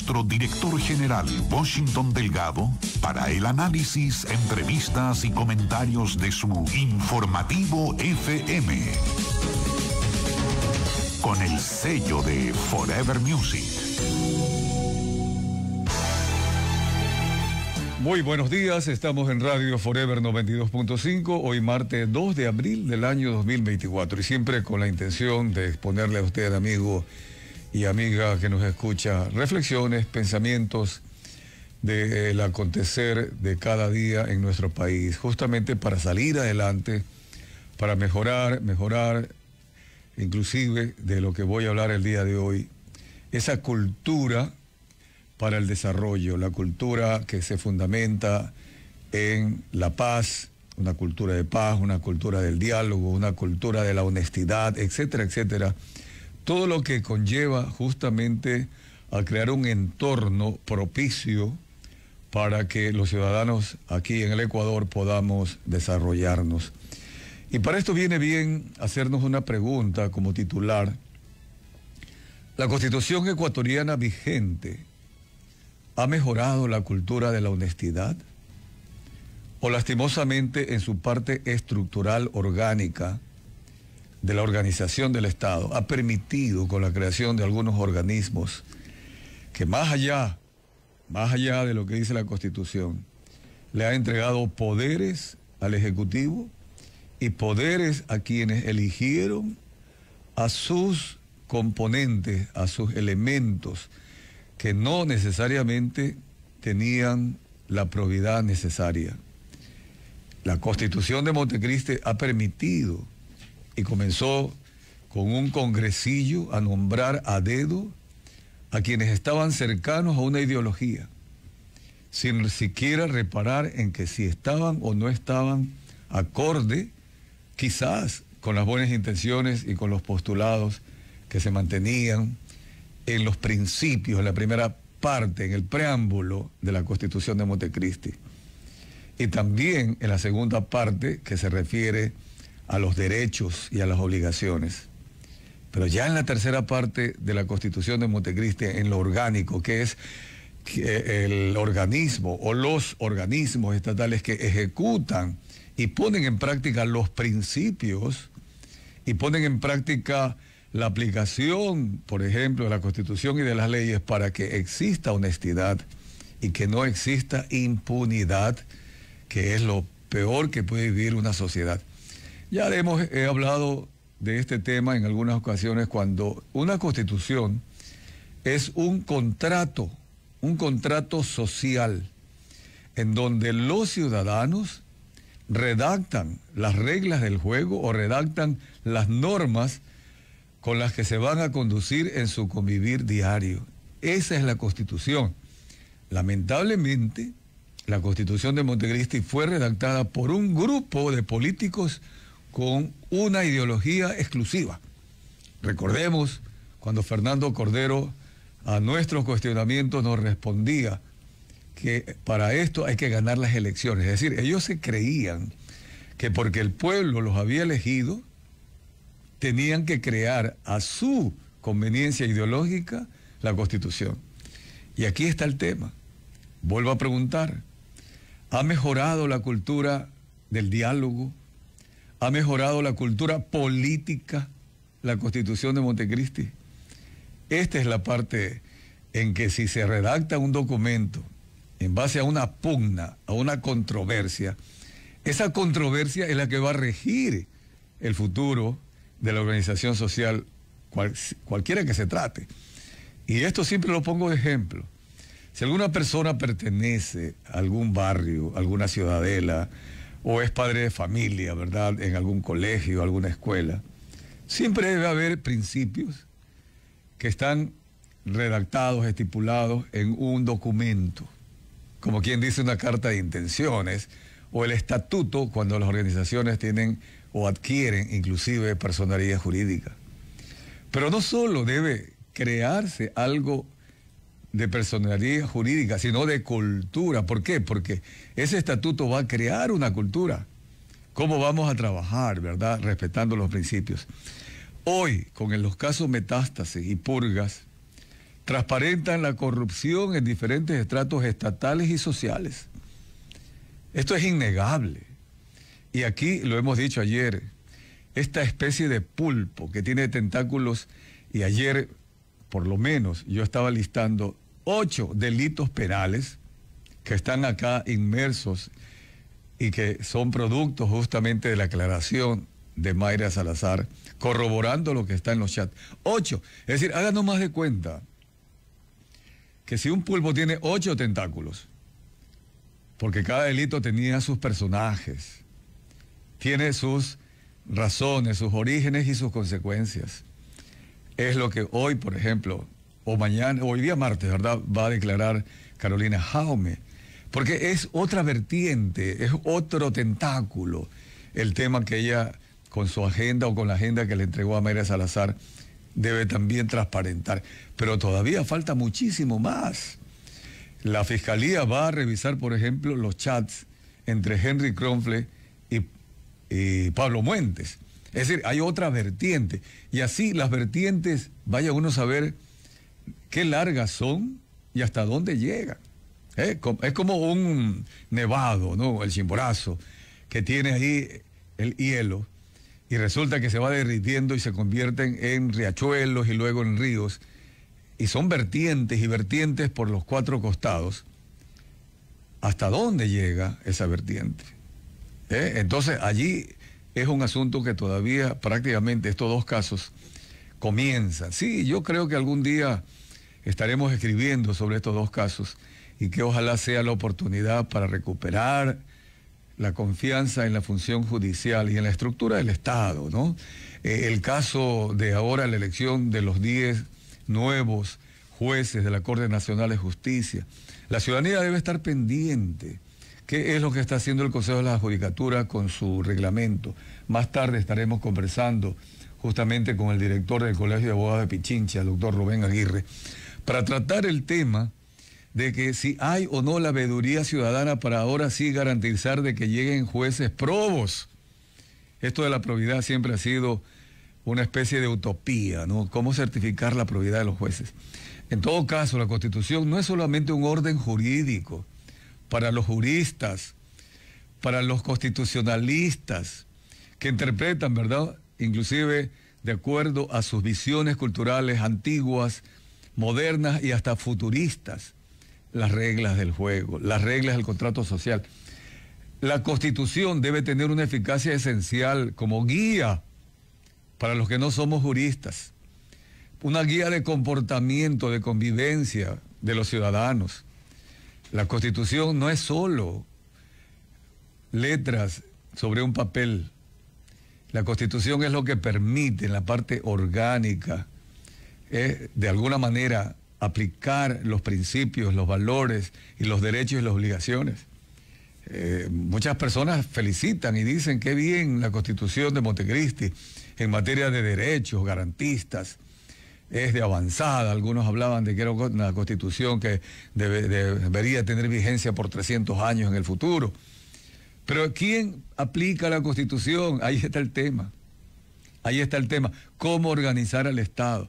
nuestro director general Washington Delgado para el análisis, entrevistas y comentarios de su informativo FM. Con el sello de Forever Music. Muy buenos días, estamos en Radio Forever 92.5, hoy martes 2 de abril del año 2024 y siempre con la intención de exponerle a usted, amigo y amiga que nos escucha, reflexiones, pensamientos del acontecer de cada día en nuestro país, justamente para salir adelante, para mejorar, mejorar, inclusive de lo que voy a hablar el día de hoy, esa cultura para el desarrollo, la cultura que se fundamenta en la paz, una cultura de paz, una cultura del diálogo, una cultura de la honestidad, etcétera, etcétera todo lo que conlleva justamente a crear un entorno propicio para que los ciudadanos aquí en el Ecuador podamos desarrollarnos. Y para esto viene bien hacernos una pregunta como titular. ¿La constitución ecuatoriana vigente ha mejorado la cultura de la honestidad? ¿O lastimosamente en su parte estructural orgánica de la organización del Estado ha permitido con la creación de algunos organismos que más allá, más allá de lo que dice la Constitución, le ha entregado poderes al Ejecutivo y poderes a quienes eligieron a sus componentes, a sus elementos, que no necesariamente tenían la probidad necesaria. La Constitución de Montecristi ha permitido y comenzó con un congresillo a nombrar a dedo a quienes estaban cercanos a una ideología, sin siquiera reparar en que si estaban o no estaban acorde, quizás con las buenas intenciones y con los postulados que se mantenían en los principios, en la primera parte, en el preámbulo de la Constitución de Montecristi. Y también en la segunda parte que se refiere a los derechos y a las obligaciones. Pero ya en la tercera parte de la Constitución de Montecristi, en lo orgánico, que es el organismo o los organismos estatales que ejecutan y ponen en práctica los principios y ponen en práctica la aplicación, por ejemplo, de la Constitución y de las leyes para que exista honestidad y que no exista impunidad, que es lo peor que puede vivir una sociedad. Ya hemos he hablado de este tema en algunas ocasiones cuando una constitución es un contrato, un contrato social, en donde los ciudadanos redactan las reglas del juego o redactan las normas con las que se van a conducir en su convivir diario. Esa es la constitución. Lamentablemente, la constitución de Montecristi fue redactada por un grupo de políticos con una ideología exclusiva. Recordemos cuando Fernando Cordero a nuestros cuestionamientos nos respondía que para esto hay que ganar las elecciones. Es decir, ellos se creían que porque el pueblo los había elegido, tenían que crear a su conveniencia ideológica la constitución. Y aquí está el tema. Vuelvo a preguntar, ¿ha mejorado la cultura del diálogo, ha mejorado la cultura política la constitución de Montecristi. Esta es la parte en que si se redacta un documento en base a una pugna, a una controversia, esa controversia es la que va a regir el futuro de la organización social, cualquiera que se trate. Y esto siempre lo pongo de ejemplo. Si alguna persona pertenece a algún barrio, alguna ciudadela, o es padre de familia, ¿verdad? En algún colegio, alguna escuela. Siempre debe haber principios que están redactados, estipulados en un documento, como quien dice una carta de intenciones, o el estatuto cuando las organizaciones tienen o adquieren inclusive personalidad jurídica. Pero no solo debe crearse algo de personalidad jurídica, sino de cultura. ¿Por qué? Porque ese estatuto va a crear una cultura. ¿Cómo vamos a trabajar, verdad? Respetando los principios. Hoy, con los casos metástasis y purgas, transparentan la corrupción en diferentes estratos estatales y sociales. Esto es innegable. Y aquí lo hemos dicho ayer, esta especie de pulpo que tiene tentáculos, y ayer por lo menos yo estaba listando ocho delitos penales que están acá inmersos y que son productos justamente de la aclaración de Mayra Salazar, corroborando lo que está en los chats. Ocho. Es decir, háganos más de cuenta que si un pulpo tiene ocho tentáculos, porque cada delito tenía sus personajes, tiene sus razones, sus orígenes y sus consecuencias. Es lo que hoy, por ejemplo, o mañana, hoy día martes, ¿verdad?, va a declarar Carolina Jaume porque es otra vertiente, es otro tentáculo el tema que ella, con su agenda o con la agenda que le entregó a María Salazar, debe también transparentar. Pero todavía falta muchísimo más. La fiscalía va a revisar, por ejemplo, los chats entre Henry Kronfle y, y Pablo Muentes. Es decir, hay otra vertiente. Y así las vertientes, vaya uno a saber qué largas son y hasta dónde llegan. ¿eh? Es como un nevado, ¿no? El chimborazo, que tiene ahí el hielo y resulta que se va derritiendo y se convierten en riachuelos y luego en ríos. Y son vertientes y vertientes por los cuatro costados. ¿Hasta dónde llega esa vertiente? ¿Eh? Entonces allí es un asunto que todavía prácticamente estos dos casos comienzan. Sí, yo creo que algún día estaremos escribiendo sobre estos dos casos y que ojalá sea la oportunidad para recuperar la confianza en la función judicial y en la estructura del Estado, ¿no? Eh, el caso de ahora la elección de los 10 nuevos jueces de la Corte Nacional de Justicia. La ciudadanía debe estar pendiente. ¿Qué es lo que está haciendo el Consejo de la Judicatura con su reglamento? Más tarde estaremos conversando justamente con el director del Colegio de Abogados de Pichincha, el doctor Rubén Aguirre, para tratar el tema de que si hay o no la veeduría ciudadana para ahora sí garantizar de que lleguen jueces probos. Esto de la probidad siempre ha sido una especie de utopía, ¿no? ¿Cómo certificar la probidad de los jueces? En todo caso, la Constitución no es solamente un orden jurídico para los juristas, para los constitucionalistas, que interpretan, ¿verdad? Inclusive de acuerdo a sus visiones culturales antiguas, modernas y hasta futuristas las reglas del juego, las reglas del contrato social. La constitución debe tener una eficacia esencial como guía para los que no somos juristas, una guía de comportamiento, de convivencia de los ciudadanos. La constitución no es solo letras sobre un papel. La constitución es lo que permite en la parte orgánica, eh, de alguna manera, aplicar los principios, los valores y los derechos y las obligaciones. Eh, muchas personas felicitan y dicen qué bien la constitución de Montecristi en materia de derechos garantistas es de avanzada. Algunos hablaban de que era una constitución que debería tener vigencia por 300 años en el futuro. Pero ¿quién aplica la constitución? Ahí está el tema. Ahí está el tema. ¿Cómo organizar al Estado?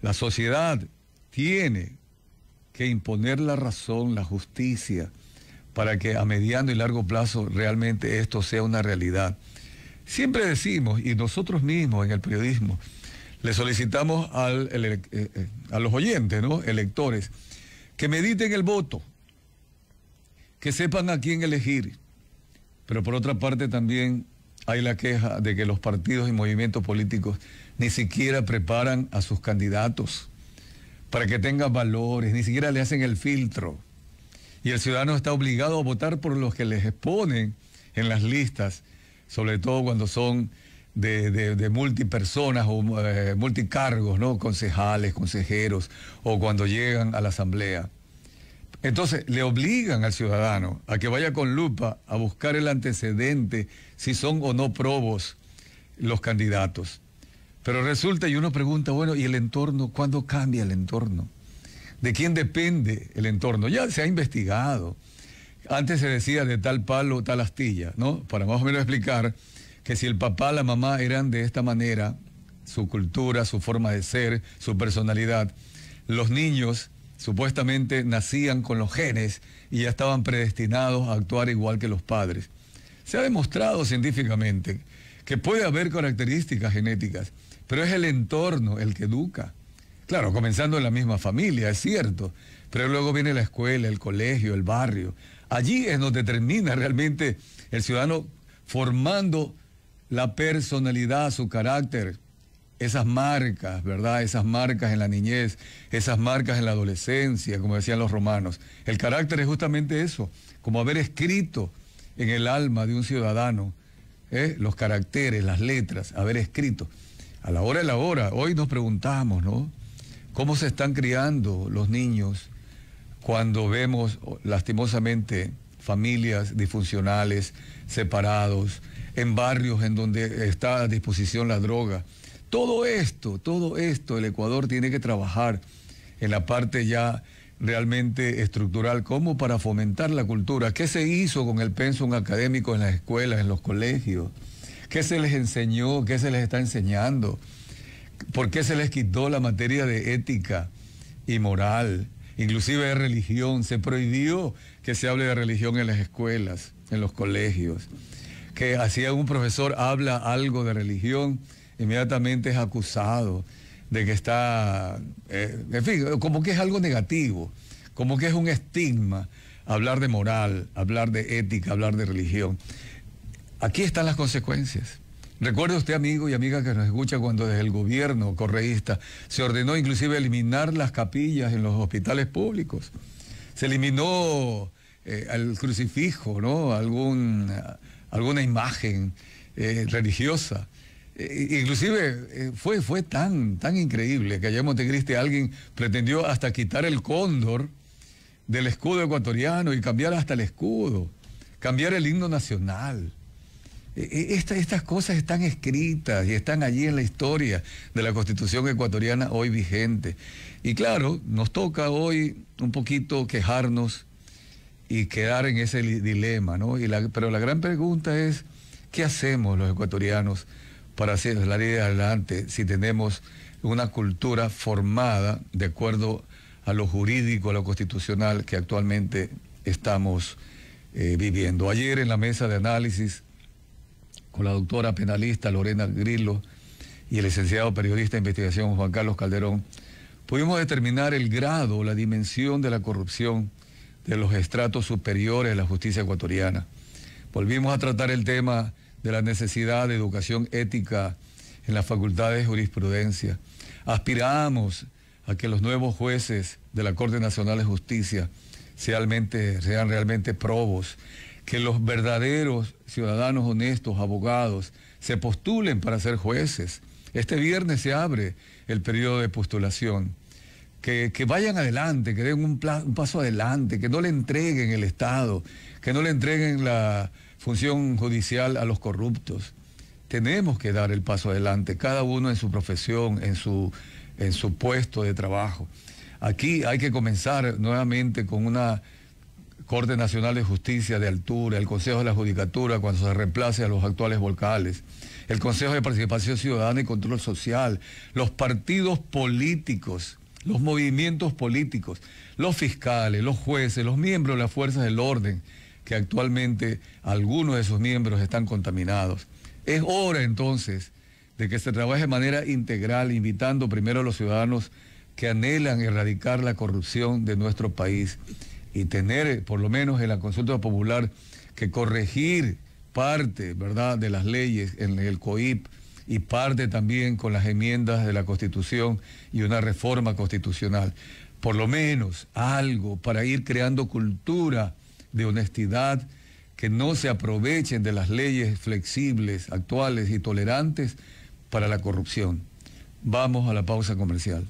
La sociedad tiene que imponer la razón, la justicia, para que a mediano y largo plazo realmente esto sea una realidad. Siempre decimos, y nosotros mismos en el periodismo, le solicitamos eh, eh, a los oyentes, ¿no? electores, que mediten el voto, que sepan a quién elegir. Pero por otra parte también hay la queja de que los partidos y movimientos políticos ni siquiera preparan a sus candidatos para que tenga valores, ni siquiera le hacen el filtro. Y el ciudadano está obligado a votar por los que les exponen en las listas, sobre todo cuando son de, multipersonas o eh, multicargos, ¿no? Concejales, consejeros, o cuando llegan a la asamblea. Entonces, le obligan al ciudadano a que vaya con lupa a buscar el antecedente, si son o no probos los candidatos. Pero resulta y uno pregunta, bueno, ¿y el entorno? ¿Cuándo cambia el entorno? ¿De quién depende el entorno? Ya se ha investigado. Antes se decía de tal palo, tal astilla, ¿no? Para más o menos explicar que si el papá, la mamá eran de esta manera, su cultura, su forma de ser, su personalidad, los niños supuestamente nacían con los genes y ya estaban predestinados a actuar igual que los padres. Se ha demostrado científicamente que puede haber características genéticas, pero es el entorno el que educa. Claro, comenzando en la misma familia, es cierto, pero luego viene la escuela, el colegio, el barrio. Allí es donde termina realmente el ciudadano formando la personalidad, su carácter, esas marcas, ¿verdad? Esas marcas en la niñez, esas marcas en la adolescencia, como decían los romanos. El carácter es justamente eso, como haber escrito en el alma de un ciudadano ¿eh? los caracteres, las letras, haber escrito. A la hora de la hora, hoy nos preguntamos, ¿no? ¿Cómo se están criando los niños cuando vemos lastimosamente familias disfuncionales, separados, en barrios en donde está a disposición la droga? Todo esto, todo esto, el Ecuador tiene que trabajar en la parte ya realmente estructural, como para fomentar la cultura. ¿Qué se hizo con el pensum académico en las escuelas, en los colegios? ¿Qué se les enseñó? ¿Qué se les está enseñando? ¿Por qué se les quitó la materia de ética y moral? Inclusive de religión. Se prohibió que se hable de religión en las escuelas, en los colegios. Que así un profesor habla algo de religión inmediatamente es acusado de que está, eh, en fin, como que es algo negativo, como que es un estigma hablar de moral, hablar de ética, hablar de religión. Aquí están las consecuencias. Recuerde usted, amigo y amiga que nos escucha, cuando desde el gobierno correísta se ordenó inclusive eliminar las capillas en los hospitales públicos. Se eliminó eh, el crucifijo, ¿no? Algún, alguna imagen eh, religiosa. Eh, inclusive eh, fue, fue tan, tan increíble que allá en Montecristi alguien pretendió hasta quitar el cóndor del escudo ecuatoriano y cambiar hasta el escudo, cambiar el himno nacional. E, e, estas cosas están escritas y están allí en la historia de la constitución ecuatoriana hoy vigente. Y claro, nos toca hoy un poquito quejarnos y quedar en ese dilema, ¿no? Y la, pero la gran pregunta es, ¿qué hacemos los ecuatorianos? para hacer la ley adelante si tenemos una cultura formada de acuerdo a lo jurídico, a lo constitucional que actualmente estamos eh, viviendo. Ayer en la mesa de análisis con la doctora penalista Lorena Grillo y el licenciado periodista de investigación Juan Carlos Calderón, pudimos determinar el grado, la dimensión de la corrupción de los estratos superiores de la justicia ecuatoriana. Volvimos a tratar el tema de la necesidad de educación ética en la Facultad de Jurisprudencia. Aspiramos a que los nuevos jueces de la Corte Nacional de Justicia realmente, sean realmente probos, que los verdaderos ciudadanos honestos, abogados, se postulen para ser jueces. Este viernes se abre el periodo de postulación. Que, vayan adelante, que den un, un paso adelante, que no le entreguen el Estado, que no le entreguen la, función judicial a los corruptos. Tenemos que dar el paso adelante, cada uno en su profesión, en su, en su puesto de trabajo. Aquí hay que comenzar nuevamente con una Corte Nacional de Justicia de altura, el Consejo de la Judicatura cuando se reemplace a los actuales volcales, el Consejo de Participación Ciudadana y Control Social, los partidos políticos, los movimientos políticos, los fiscales, los jueces, los miembros de las fuerzas del orden, que actualmente algunos de sus miembros están contaminados. Es hora entonces de que se trabaje de manera integral, invitando primero a los ciudadanos que anhelan erradicar la corrupción de nuestro país y tener, por lo menos en la consulta popular, que corregir parte, ¿verdad?, de las leyes en el COIP y parte también con las enmiendas de la Constitución y una reforma constitucional. Por lo menos algo para ir creando cultura de honestidad, que no se aprovechen de las leyes flexibles, actuales y tolerantes para la corrupción. Vamos a la pausa comercial.